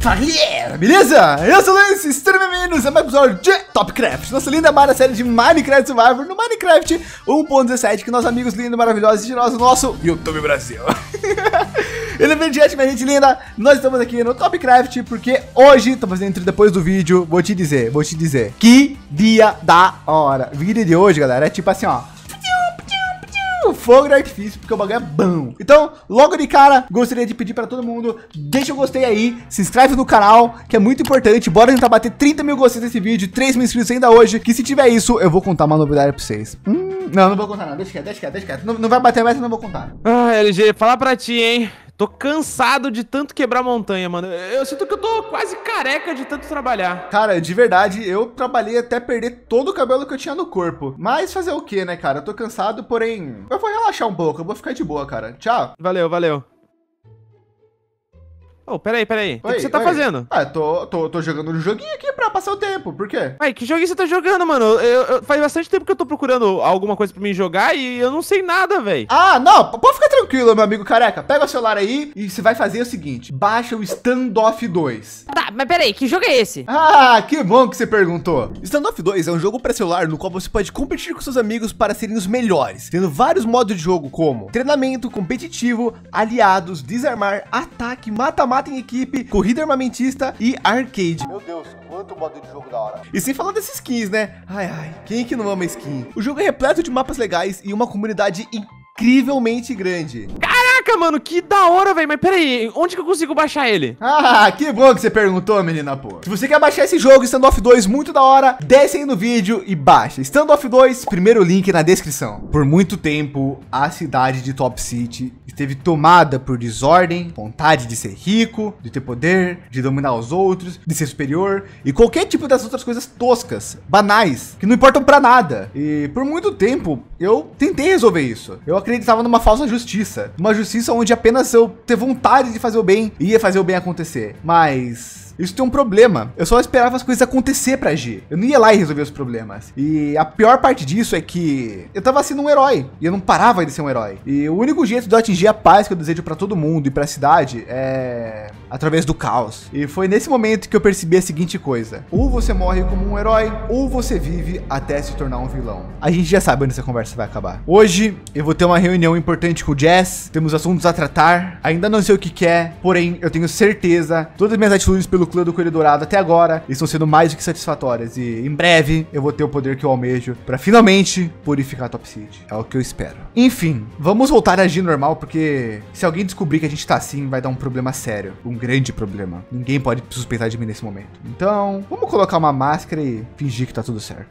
Fala beleza? Eu sou o Lance, extremamente é mais episódio de Topcraft, nossa linda mara série de Minecraft Survivor no Minecraft 1.17 que nossos amigos lindos maravilhosos de nós, nosso YouTube Brasil. Ele é gente, minha gente linda, nós estamos aqui no Topcraft porque hoje, tô fazendo intro depois do vídeo, vou te dizer, vou te dizer, que dia da hora. O vídeo de hoje, galera, é tipo assim, ó, fogo de artifício, porque o bagulho é bom. Então, logo de cara, gostaria de pedir para todo mundo, deixa o gostei aí, se inscreve no canal, que é muito importante. Bora tentar bater 30 mil gostei nesse vídeo, 3 mil inscritos ainda hoje, que se tiver isso, eu vou contar uma novidade para vocês. Hum, não, não vou contar não, deixa quieto, deixa quieto, deixa quieto. Não, não vai bater mais, eu não vou contar. Ah, LG, falar pra ti, hein? Tô cansado de tanto quebrar montanha, mano. Eu sinto que eu tô quase careca de tanto trabalhar. Cara, de verdade, eu trabalhei até perder todo o cabelo que eu tinha no corpo. Mas fazer o que, né, cara? Eu tô cansado, porém, eu vou relaxar um pouco, eu vou ficar de boa, cara. Tchau. Valeu, valeu. Ô, oh, peraí, peraí. o que você tá oi. fazendo? Ah, tô, tô, tô jogando um joguinho aqui pra passar o tempo. Por quê? Ai, que joguinho você tá jogando, mano? Eu, eu, faz bastante tempo que eu tô procurando alguma coisa pra mim jogar e eu não sei nada, velho. Ah, não. Pode ficar tranquilo, meu amigo careca. Pega o celular aí e você vai fazer o seguinte. Baixa o Standoff 2. Tá, mas peraí, que jogo é esse? Ah, que bom que você perguntou. Standoff 2 é um jogo pra celular no qual você pode competir com seus amigos para serem os melhores. Tendo vários modos de jogo como treinamento, competitivo, aliados, desarmar, ataque, mata-mata em equipe, corrida armamentista e arcade. Meu Deus, quanto modo de jogo da hora. E sem falar desses skins, né? Ai, ai, quem que não ama skin? O jogo é repleto de mapas legais e uma comunidade incrivelmente grande. Caraca, mano, que da hora, velho. Mas peraí, onde que eu consigo baixar ele? Ah, que bom que você perguntou, menina, pô. Se você quer baixar esse jogo, Standoff 2, muito da hora, desce aí no vídeo e baixa. Standoff 2, primeiro link na descrição. Por muito tempo, a cidade de Top City esteve tomada por desordem, vontade de ser rico, de ter poder, de dominar os outros, de ser superior e qualquer tipo das outras coisas toscas, banais, que não importam para nada. E por muito tempo, eu tentei resolver isso. Eu acreditava numa falsa justiça, uma justiça onde apenas eu ter vontade de fazer o bem ia fazer o bem acontecer. Mas isso tem um problema. Eu só esperava as coisas acontecer para agir. Eu não ia lá e resolver os problemas. E a pior parte disso é que eu tava sendo um herói e eu não parava de ser um herói. E o único jeito de eu atingir a paz que eu desejo para todo mundo e para a cidade é através do caos. E foi nesse momento que eu percebi a seguinte coisa: ou você morre como um herói, ou você vive até se tornar um vilão. A gente já sabe onde essa conversa vai acabar. Hoje eu vou ter uma reunião importante com o Jess, temos assuntos a tratar. Ainda não sei o que quer, é, porém eu tenho certeza todas as minhas atitudes pelo clã do Coelho Dourado até agora estão sendo mais do que satisfatórias. E em breve eu vou ter o poder que eu almejo para finalmente purificar a Top Seed. É o que eu espero. Enfim, vamos voltar a agir normal, porque se alguém descobrir que a gente tá assim, vai dar um problema sério. Um grande problema. Ninguém pode suspeitar de mim nesse momento. Então, vamos colocar uma máscara e fingir que tá tudo certo.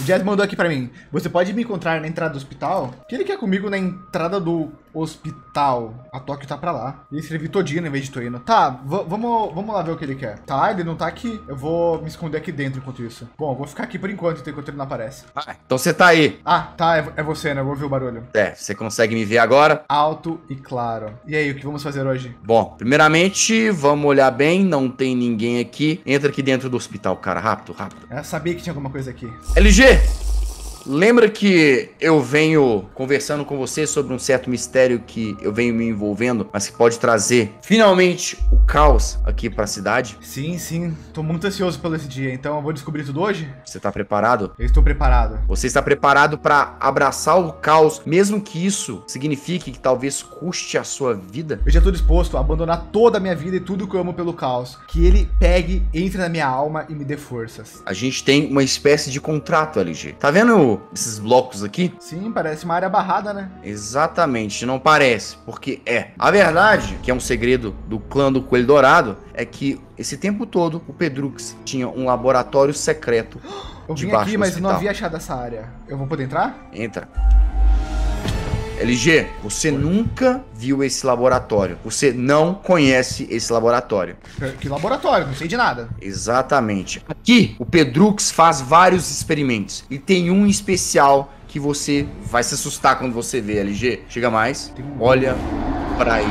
O Jazz mandou aqui para mim. Você pode me encontrar na entrada do hospital? O que ele quer comigo na entrada do hospital? A Tóquio tá para lá. E escrevi todinho em vez de tô indo. Tá, vamos, vamos lá ver o que ele quer. Tá, ele não tá aqui. Eu vou me esconder aqui dentro enquanto isso. Bom, vou ficar aqui por enquanto, enquanto ele não aparece. Ah, então você tá aí. Ah, tá, é, é você, né? Eu vou ouvir o barulho. É, você consegue me ver agora? Alto e claro. E aí, o que vamos fazer hoje? Bom, primeiramente, vamos olhar bem. Não tem ninguém aqui. Entra aqui dentro do hospital, cara. Rápido, rápido. Eu sabia que tinha alguma coisa aqui. LG, Lembra que eu venho conversando com você sobre um certo mistério que eu venho me envolvendo, mas que pode trazer finalmente o caos aqui para a cidade? Sim, sim. Tô muito ansioso pelo esse dia, então eu vou descobrir tudo hoje? Você tá preparado? Eu estou preparado. Você está preparado para abraçar o caos, mesmo que isso signifique que talvez custe a sua vida? Eu já tô disposto a abandonar toda a minha vida e tudo que eu amo pelo caos. Que ele pegue, entre na minha alma e me dê forças. A gente tem uma espécie de contrato, LG. Tá vendo esses blocos aqui? Sim, parece uma área barrada, né? Exatamente, não parece, porque é. A verdade, que é um segredo do clã do Coelho Dourado, é que esse tempo todo o Pedrux tinha um laboratório secreto. Eu vim aqui, mas não havia achado essa área. Eu vou poder entrar? Entra. LG, você nunca viu esse laboratório. Você não conhece esse laboratório. Que laboratório? Não sei de nada. Exatamente. Aqui, o Pedrux faz vários experimentos. E tem um especial que você vai se assustar quando você vê, LG. Chega mais. Olha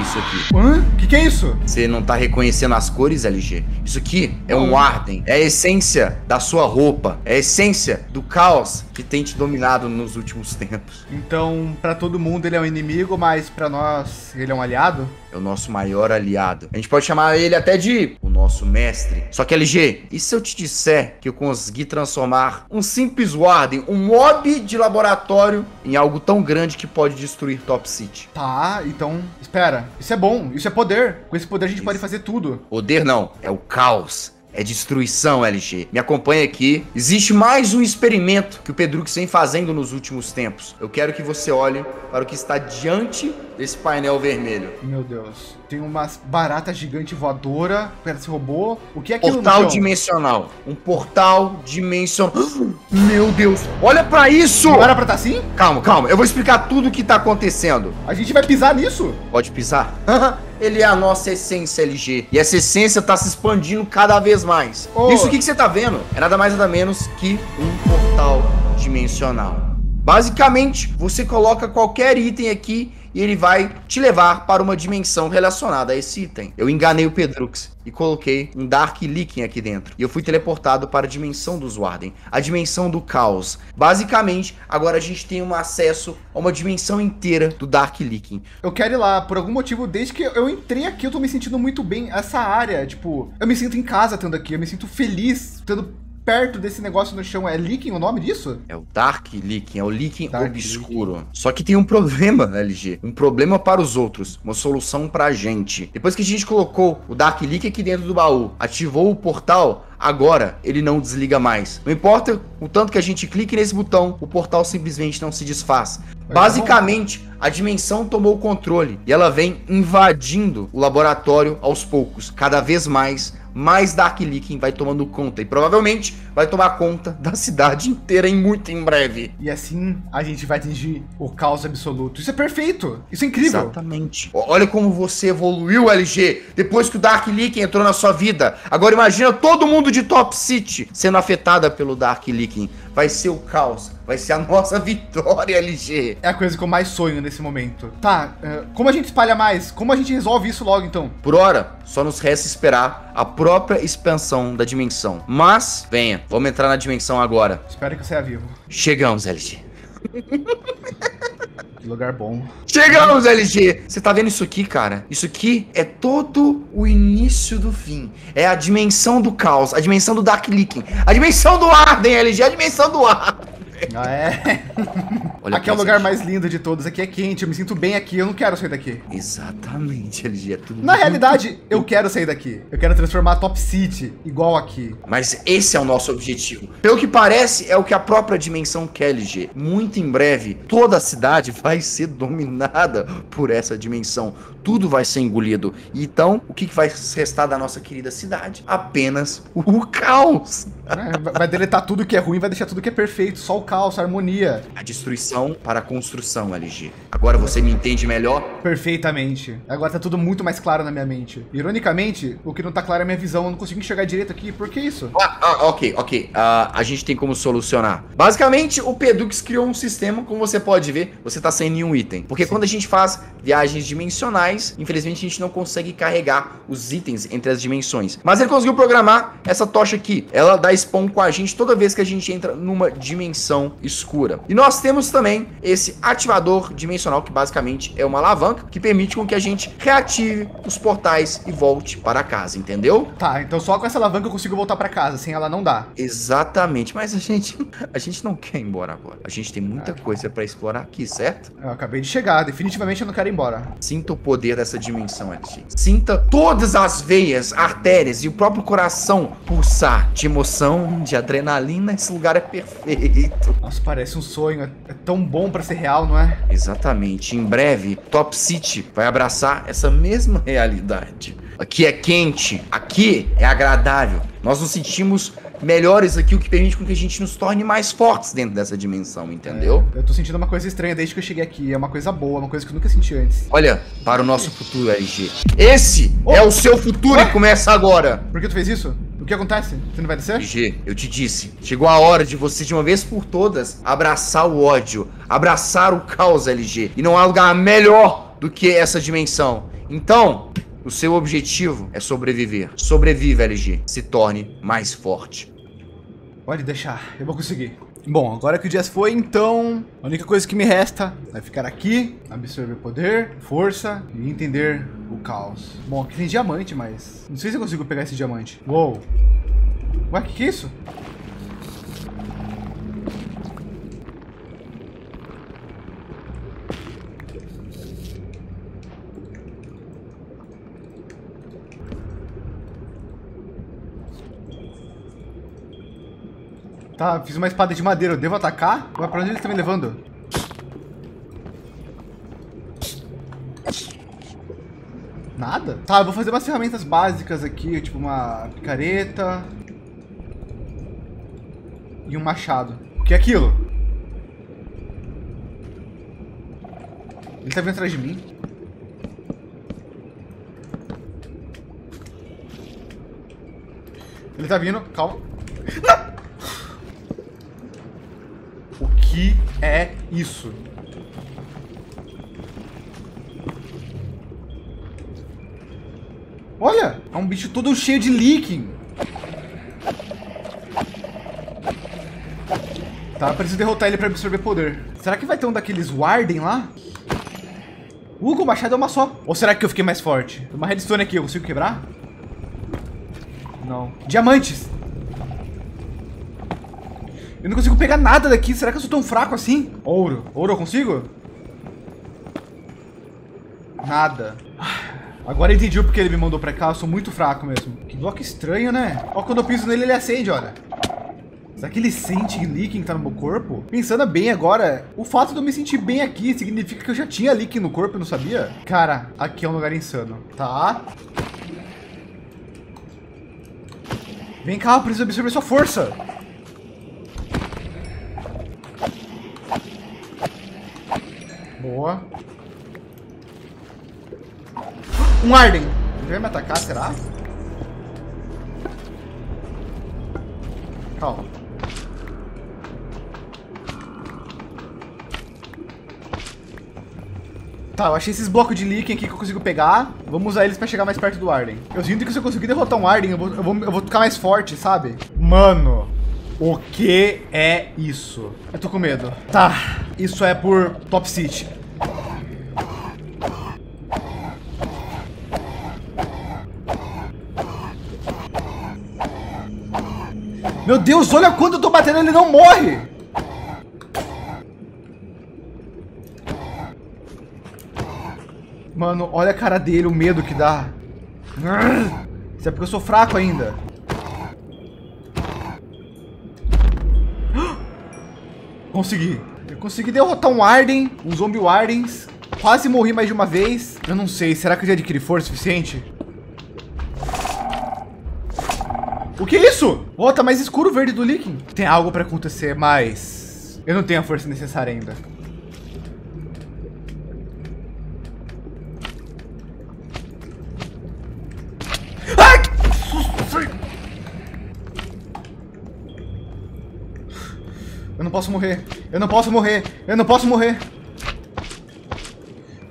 isso aqui. Hã? O que, que é isso? Você não tá reconhecendo as cores, LG? Isso aqui é um Arden. É a essência da sua roupa. É a essência do caos que tem te dominado nos últimos tempos. Então, para todo mundo ele é um inimigo, mas para nós ele é um aliado? É o nosso maior aliado. A gente pode chamar ele até de o nosso mestre. Só que, LG, e se eu te disser que eu consegui transformar um simples Warden, um mob de laboratório, em algo tão grande que pode destruir Top City? Tá, então, espera. Isso é bom, isso é poder. Com esse poder a gente isso. pode fazer tudo. Poder não, é o caos. É destruição, LG. Me acompanha aqui. Existe mais um experimento que o Pedrux vem fazendo nos últimos tempos. Eu quero que você olhe para o que está diante desse painel vermelho. Meu Deus. Tem uma barata gigante voadora perto desse robô. O que é aquilo Portal dimensional. Um portal dimensional. Meu Deus. Olha para isso. Não era pra estar tá assim? Calma, calma. Eu vou explicar tudo o que tá acontecendo. A gente vai pisar nisso? Pode pisar. Ele é a nossa essência LG. E essa essência tá se expandindo cada vez mais. Oh. Isso aqui que você tá vendo é nada mais nada menos que um portal dimensional. Basicamente, você coloca qualquer item aqui e ele vai te levar para uma dimensão relacionada a esse item. Eu enganei o Pedrux e coloquei um Dark Leaking aqui dentro. E eu fui teleportado para a dimensão dos Warden, a dimensão do caos. Basicamente, agora a gente tem um acesso a uma dimensão inteira do Dark Leaking. Eu quero ir lá, por algum motivo, desde que eu entrei aqui, eu tô me sentindo muito bem. Essa área, tipo, eu me sinto em casa tendo aqui, eu me sinto feliz tendo perto desse negócio no chão. É Leaking o nome disso? É o Dark Leaking, é o Leaking Dark obscuro. Leaking. Só que tem um problema, LG. Um problema para os outros, uma solução pra gente. Depois que a gente colocou o Dark Leaking aqui dentro do baú, ativou o portal, agora ele não desliga mais. Não importa o tanto que a gente clique nesse botão, o portal simplesmente não se desfaz. Basicamente, a dimensão tomou o controle e ela vem invadindo o laboratório aos poucos, cada vez mais mais Dark Leaking vai tomando conta. E provavelmente vai tomar conta da cidade inteira em muito em breve. E assim a gente vai atingir o caos absoluto. Isso é perfeito. Isso é incrível. Exatamente. Olha como você evoluiu, LG, depois que o Dark Leaking entrou na sua vida. Agora imagina todo mundo de Top City sendo afetada pelo Dark Leaking. Vai ser o caos Vai ser a nossa vitória, LG. É a coisa que eu mais sonho nesse momento. Tá, uh, como a gente espalha mais? Como a gente resolve isso logo, então? Por hora, só nos resta esperar a própria expansão da dimensão. Mas, venha, vamos entrar na dimensão agora. Espero que você é vivo. Chegamos, LG. Que lugar bom. Chegamos, LG! Você tá vendo isso aqui, cara? Isso aqui é todo o início do fim. É a dimensão do caos, a dimensão do Dark Leaking, a dimensão do Arden, LG, a dimensão do Arden. Ah, é? Olha aqui é o lugar mais lindo de todos. Aqui é quente, eu me sinto bem aqui, eu não quero sair daqui. Exatamente, LG, é tudo Na realidade, eu quero sair daqui. Eu quero transformar a Top City igual aqui. Mas esse é o nosso objetivo. Pelo que parece, é o que a própria dimensão quer, LG. Muito em breve, toda a cidade vai ser dominada por essa dimensão. Tudo vai ser engolido. Então, o que vai restar da nossa querida cidade? Apenas o caos. É, vai deletar tudo que é ruim, vai deixar tudo que é perfeito. Só o caos, a harmonia. A destruição para a construção, LG. Agora você me entende melhor? Perfeitamente. Agora tá tudo muito mais claro na minha mente. Ironicamente, o que não tá claro é a minha visão. Eu não consigo enxergar direito aqui. Por que isso? Ah, ah ok, ok. Uh, a gente tem como solucionar. Basicamente, o Pedux criou um sistema, como você pode ver, você tá sem nenhum item. Porque Sim. quando a gente faz viagens dimensionais, infelizmente a gente não consegue carregar os itens entre as dimensões. Mas ele conseguiu programar essa tocha aqui. Ela dá spawn com a gente toda vez que a gente entra numa dimensão dimensão escura. E nós temos também esse ativador dimensional, que basicamente é uma alavanca que permite com que a gente reative os portais e volte para casa, entendeu? Tá, então só com essa alavanca eu consigo voltar para casa, sem ela não dá. Exatamente, mas a gente a gente não quer ir embora agora. A gente tem muita ah. coisa para explorar aqui, certo? Eu acabei de chegar, definitivamente eu não quero ir embora. Sinta o poder dessa dimensão, LG. Sinta todas as veias, artérias e o próprio coração pulsar de emoção, de adrenalina. Esse lugar é perfeito. Nossa, parece um sonho. É, tão bom para ser real, não é? Exatamente. Em breve, Top City vai abraçar essa mesma realidade. Aqui é quente, aqui é agradável. Nós nos sentimos melhores aqui, o que permite com que a gente nos torne mais fortes dentro dessa dimensão, entendeu? É, eu tô sentindo uma coisa estranha desde que eu cheguei aqui. É uma coisa boa, uma coisa que eu nunca senti antes. Olha, para o nosso futuro, LG. Esse oh. é o seu futuro e começa agora. Por que tu fez isso? O que acontece? Você não vai descer? G, eu te disse. Chegou a hora de você, de uma vez por todas, abraçar o ódio, abraçar o caos, LG. E não há lugar melhor do que essa dimensão. Então, o seu objetivo é sobreviver. Sobrevive, LG. Se torne mais forte. Pode deixar, eu vou conseguir. Bom, agora que o dia foi, então, a única coisa que me resta é ficar aqui, absorver poder, força e entender caos. Bom, aqui tem diamante, mas... Não sei se eu consigo pegar esse diamante. Uou. Ué, o que, que é isso? Tá, fiz uma espada de madeira. Eu devo atacar? Ué, pra onde ele está me levando? Nada? Tá, eu vou fazer umas ferramentas básicas aqui, tipo uma picareta. E um machado. O que é aquilo? Ele tá vindo atrás de mim? Ele tá vindo, calma. Não! O que é isso? Olha, é um bicho todo cheio de leaking. Tá, preciso derrotar ele para absorver poder. Será que vai ter um daqueles Warden lá? Hugo, o machado é uma só. Ou será que eu fiquei mais forte? Tem uma redstone aqui, eu consigo quebrar? Não. Diamantes. Eu não consigo pegar nada daqui. Será que eu sou tão fraco assim? Ouro. Ouro eu consigo? Nada. Agora eu entendi o porque ele me mandou pra cá. Eu sou muito fraco mesmo. Que bloco estranho, né? Ó, quando eu piso nele, ele acende, olha. Será que ele sente leaking que tá no meu corpo? Pensando bem agora, o fato de eu me sentir bem aqui significa que eu já tinha leaking no corpo e não sabia? Cara, aqui é um lugar insano. Tá. Vem cá, eu preciso absorver sua força. Boa. Um Arden. Ele vai me atacar, será? Calma. Tá, eu achei esses blocos de leaking aqui que eu consigo pegar. Vamos usar eles pra chegar mais perto do Arden. Eu sinto que se eu conseguir derrotar um Arden, eu vou, eu vou, eu vou ficar mais forte, sabe? Mano, o que é isso? Eu tô com medo. Tá, isso é por Top City. Meu Deus, olha quando eu tô batendo, ele não morre. Mano, olha a cara dele, o medo que dá. Isso é porque eu sou fraco ainda. Consegui. Eu consegui derrotar um Arden, um zombie Wardens. Quase morri mais de uma vez. Eu não sei, será que eu já adquiri força suficiente? O que é isso? Oh, tá mais escuro o verde do Licking. Tem algo pra acontecer, mas... Eu não tenho a força necessária ainda. Eu não posso morrer. Eu não posso morrer. Eu não posso morrer.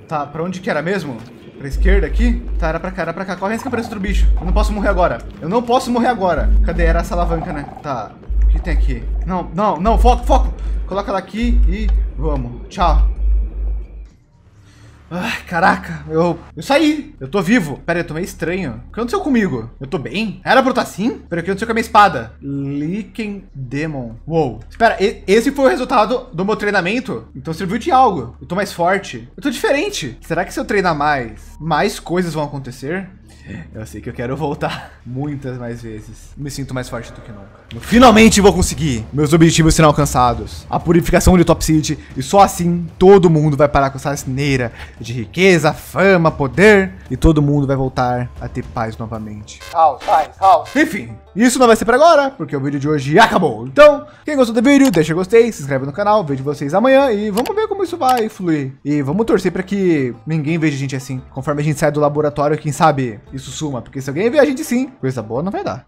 Tá, pra onde que era mesmo? Pra esquerda aqui? Tá, era pra cá, era pra cá. Corre antes que apareça outro bicho. Eu não posso morrer agora. Eu não posso morrer agora. Cadê? Era essa alavanca, né? Tá. O que tem aqui? Não, não, não. Foco, foco. Coloca ela aqui e vamos. Tchau. Ai, caraca, eu, eu saí. Eu tô vivo. Pera eu tô meio estranho. O que aconteceu comigo? Eu tô bem? Era pra eu estar assim? Pera, o que aconteceu com a minha espada? Lichen Demon. Uou. Espera, esse foi o resultado do meu treinamento? Então serviu de algo. Eu tô mais forte. Eu tô diferente. Será que se eu treinar mais, mais coisas vão acontecer? Eu sei que eu quero voltar muitas mais vezes. Me sinto mais forte do que nunca. Eu finalmente vou conseguir. Meus objetivos serão alcançados. A purificação de Top City. E só assim todo mundo vai parar com essa asneira de riqueza, fama, poder. E todo mundo vai voltar a ter paz novamente. House, paz, house. Enfim, isso não vai ser para agora, porque o vídeo de hoje acabou. Então, quem gostou do vídeo, deixa gostei, se inscreve no canal, vejo vocês amanhã e vamos ver como isso vai fluir. E vamos torcer para que ninguém veja a gente assim. Conforme a gente sai do laboratório, quem sabe isso suma, porque se alguém ver a gente sim, coisa boa não vai dar.